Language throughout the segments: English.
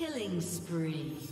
Killing spree.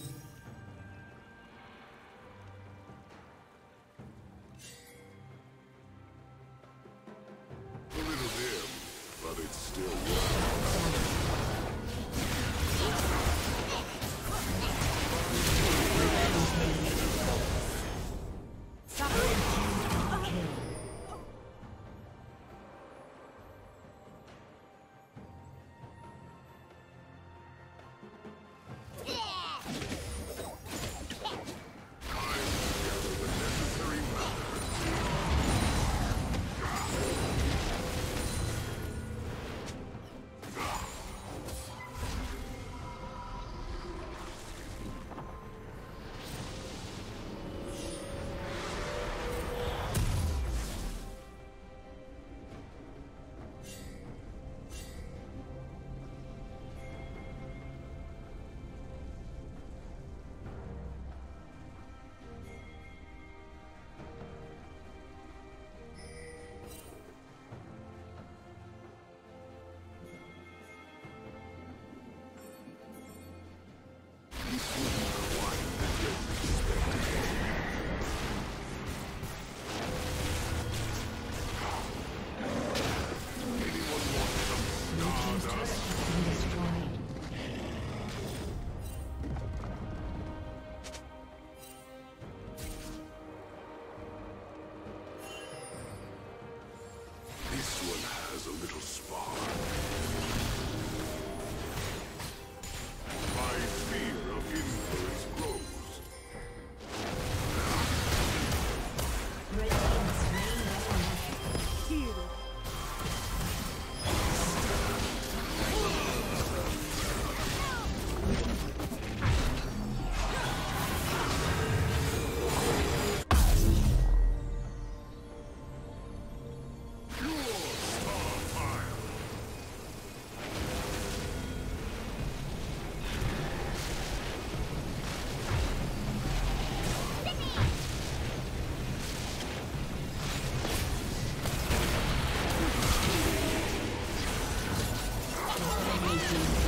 team.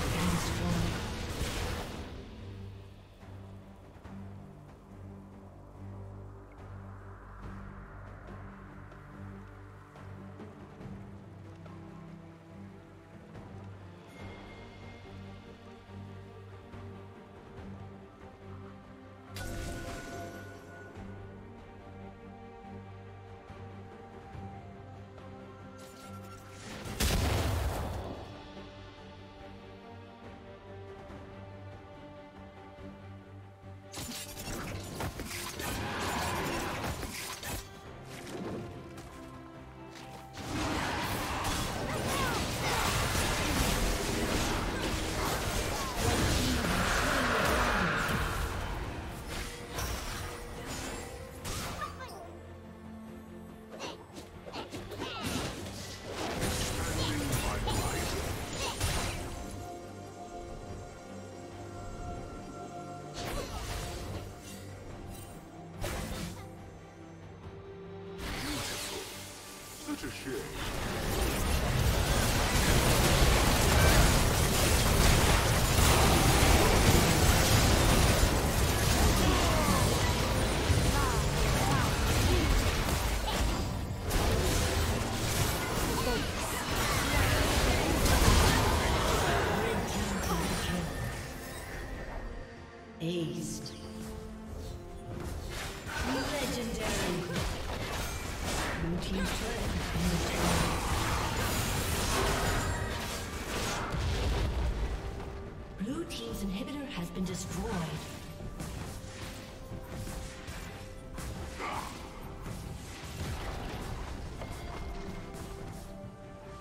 Ricochet.